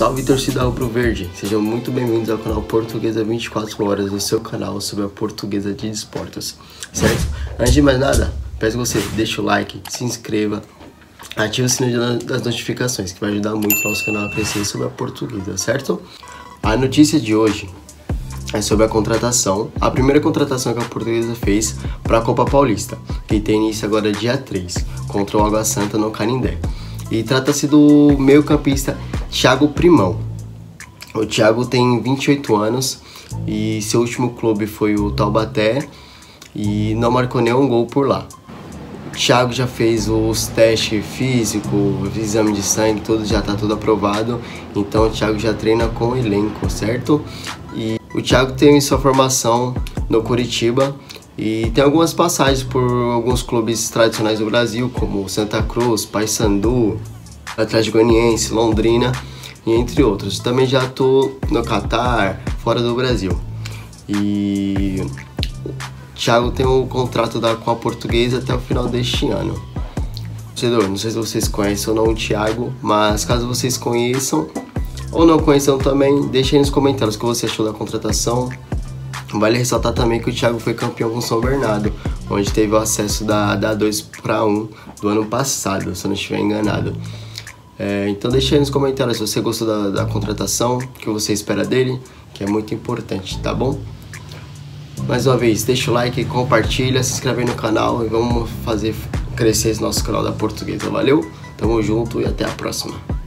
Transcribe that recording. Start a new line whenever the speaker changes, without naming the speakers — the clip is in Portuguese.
Salve torcida Rubro Verde, sejam muito bem-vindos ao canal Portuguesa 24 Horas, o seu canal sobre a portuguesa de esportes, certo? Antes de mais nada, peço que você deixe o like, se inscreva, ative o sininho das notificações, que vai ajudar muito o nosso canal a crescer sobre a portuguesa, certo? A notícia de hoje é sobre a contratação, a primeira contratação que a portuguesa fez para a Copa Paulista, que tem início agora dia 3, contra o Água Santa no Canindé. E trata-se do meio-campista Thiago Primão. O Thiago tem 28 anos e seu último clube foi o Taubaté e não marcou nenhum gol por lá. O Thiago já fez os testes físicos, exame de sangue, tudo já está tudo aprovado. Então o Thiago já treina com o elenco, certo? E o Thiago tem sua formação no Curitiba e tem algumas passagens por alguns clubes tradicionais do Brasil, como Santa Cruz, Paysandu, Atlético Goianiense, Londrina e entre outros. Também já estou no Catar, fora do Brasil. E o Thiago tem um contrato da, com a portuguesa até o final deste ano. Não sei se vocês conhecem ou não o Thiago, mas caso vocês conheçam ou não conheçam também, deixem nos comentários o que você achou da contratação, Vale ressaltar também que o Thiago foi campeão com São Bernardo, onde teve o acesso da, da 2 para 1 do ano passado, se eu não estiver enganado. É, então deixa aí nos comentários se você gostou da, da contratação, o que você espera dele, que é muito importante, tá bom? Mais uma vez, deixa o like, compartilha, se inscreve no canal e vamos fazer crescer esse nosso canal da portuguesa. Valeu, tamo junto e até a próxima.